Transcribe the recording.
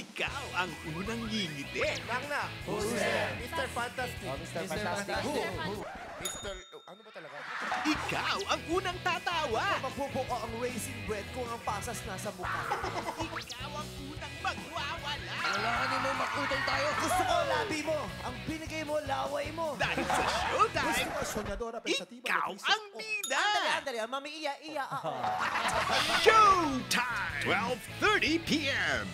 Ikaw ang unang ngingiti. Nang na. Who's there? Mr. Fantastic. Oh, Mr. Fantastic. Who? Who? Mr. Oh, ano ba talaga? Ikaw ang unang tatawa. Magbubuka ang raisin bread kung ang pasas nasa mukha. Ikaw ang unang magwawala. Kailangan mo makutong tayo. Gusto ko labi mo. Ang binigay mo, laway mo. Dahil sa showtime, ko, soñadora, ikaw ang bida. Oh, andali, andali. Ah, mami, iya, iya. Ah, oh. Showtime! 12.30 p.m.